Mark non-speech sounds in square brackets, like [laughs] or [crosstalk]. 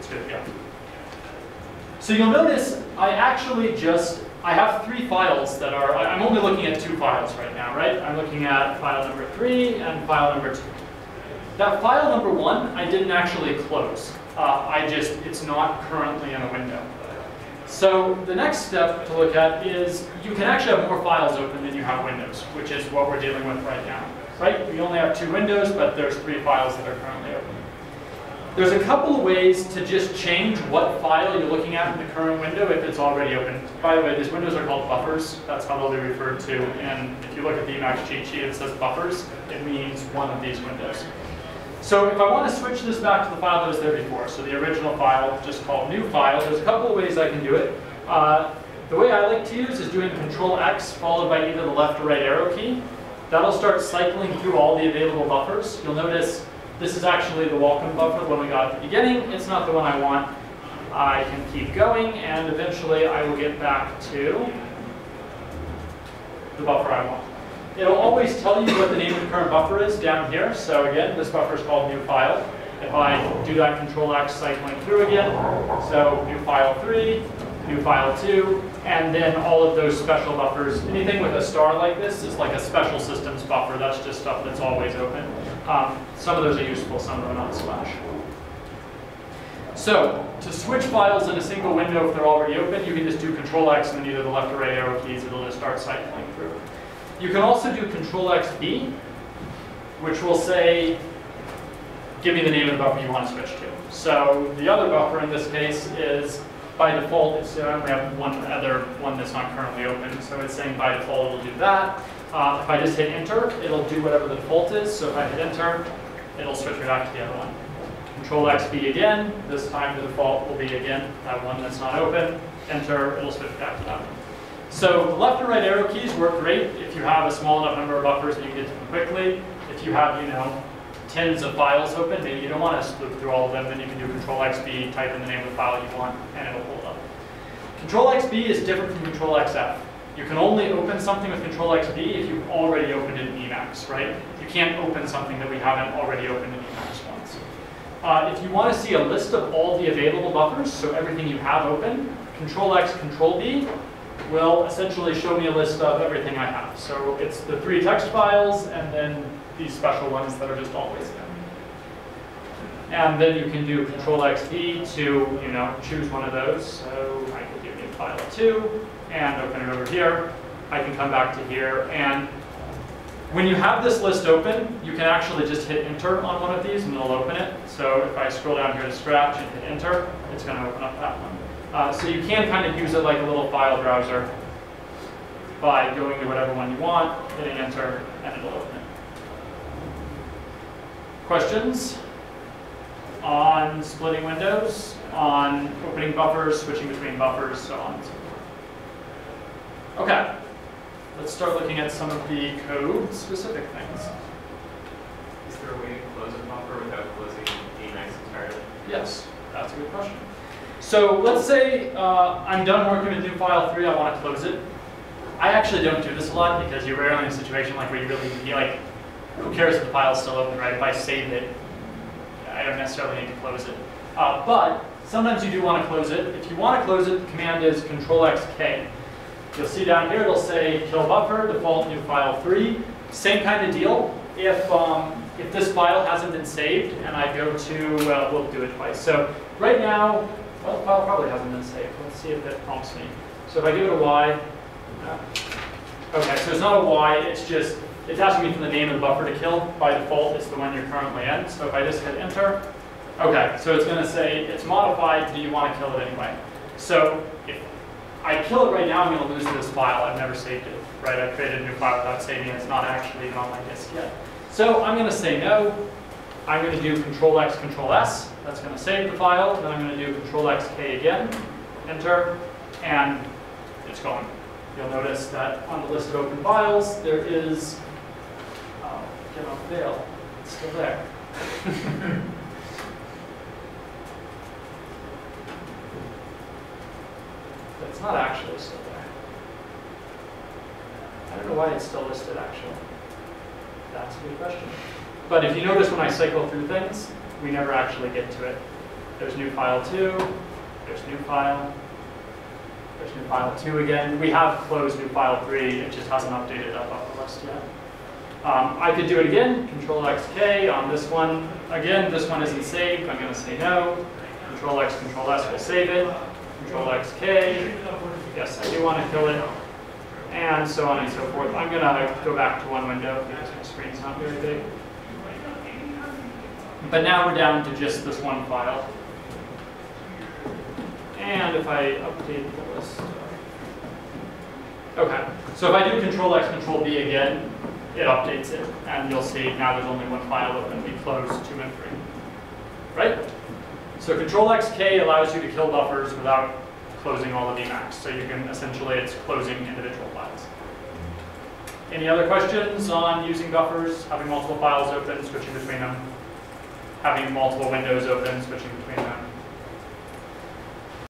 it's good to go. So you'll notice I actually just, I have three files that are, I'm only looking at two files right now, right? I'm looking at file number three and file number two. That file number one, I didn't actually close. Uh, I just, it's not currently in a window. So the next step to look at is you can actually have more files open than you have windows, which is what we're dealing with right now. Right? We only have two windows, but there's three files that are currently open. There's a couple of ways to just change what file you're looking at in the current window if it's already open. By the way, these windows are called buffers. That's how they'll be referred to. And if you look at the Emacs cheat sheet, it says buffers. It means one of these windows. So if I want to switch this back to the file that was there before, so the original file, just called new file, there's a couple of ways I can do it. Uh, the way I like to use is doing Control X followed by either the left or right arrow key. That'll start cycling through all the available buffers. You'll notice this is actually the welcome buffer, the one we got at the beginning. It's not the one I want. I can keep going, and eventually I will get back to the buffer I want. It'll always tell you what the name of the current buffer is down here. So again, this buffer is called new file. If I do that control X cycling through again, so new file 3, new file 2, and then all of those special buffers. Anything with a star like this is like a special systems buffer. That's just stuff that's always open. Um, some of those are useful, some of them are not so much. So to switch files in a single window if they're already open, you can just do control X and then either the left or right arrow keys, it'll just start cycling through. You can also do Control X B, which will say, give me the name of the buffer you want to switch to. So the other buffer in this case is, by default, it's, I only have one other one that's not currently open, so it's saying by default it'll do that. Uh, if I just hit enter, it'll do whatever the default is, so if I hit enter, it'll switch me back to the other one. Control X B again, this time the default will be again, that one that's not open. Enter, it'll switch back to that one. So left and right arrow keys work great if you have a small enough number of buffers that you can get to them quickly. If you have, you know, tens of files open, maybe you don't want to look through all of them, then you can do Control XB, type in the name of the file you want, and it'll pull it up. Control XB is different from Control XF. You can only open something with Control XB if you've already opened it in Emacs, right? You can't open something that we haven't already opened in Emacs once. Uh, if you want to see a list of all the available buffers, so everything you have open, Control X, Control B will essentially show me a list of everything I have. So it's the three text files and then these special ones that are just always there. And then you can do Control XB to, you know, choose one of those. So I could do new file two and open it over here. I can come back to here and when you have this list open, you can actually just hit enter on one of these and it'll open it. So if I scroll down here to scratch and hit enter, it's going to open up that one. Uh, so you can kind of use it like a little file browser by going to whatever one you want, hitting enter, and it'll open it. Questions on splitting windows, on opening buffers, switching between buffers, so on and so forth. Okay, let's start looking at some of the code-specific things. Is there a way to close a buffer without closing Emacs entirely? Yes, that's a good question. So let's say uh, I'm done working with new file three, I want to close it. I actually don't do this a lot because you're rarely in a situation like where you really be like, who cares if the file's still open, right? If I save it, I don't necessarily need to close it. Uh, but sometimes you do want to close it. If you want to close it, the command is Control X K. You'll see down here it'll say kill buffer, default new file three. Same kind of deal. If um, if this file hasn't been saved and I go to, well, we'll do it twice. So right now, well, the file probably hasn't been saved. Let's see if it prompts me. So if I give it a Y, uh, okay, so it's not a Y, it's just, it's asking me for the name of the buffer to kill. By default, it's the one you're currently in. So if I just hit enter, okay, so it's going to say it's modified, do you want to kill it anyway? So I kill it right now, I'm going to lose this file. I've never saved it, right? I've created a new file without saving it. It's not actually on my disk yet. So I'm going to say no. I'm going to do Control X, Control S. That's going to save the file. Then I'm going to do Control X, K again, enter, and it's gone. You'll notice that on the list of open files, there is, oh, get off fail. It's still there. [laughs] it's not actually still there. I don't know why it's still listed actually. That's a good question. But if you notice when I cycle through things, we never actually get to it. There's new file two, there's new file, there's new file two again. We have closed new file three, it just hasn't updated up that buffer list yet. Um, I could do it again, Control X K on this one. Again, this one isn't saved, I'm gonna say no. Control X, Control S will save it. Control X K, yes, I do wanna kill it. And so on and so forth. I'm gonna go back to one window because my screen's not very big. But now we're down to just this one file. And if I update the list. Okay, so if I do Control X, Control B again, it updates it, and you'll see now there's only one file open, we close two and three. Right? So Control X K allows you to kill buffers without closing all of Emacs, so you can, essentially, it's closing individual files. Any other questions on using buffers, having multiple files open, switching between them? Having multiple windows open, switching between them?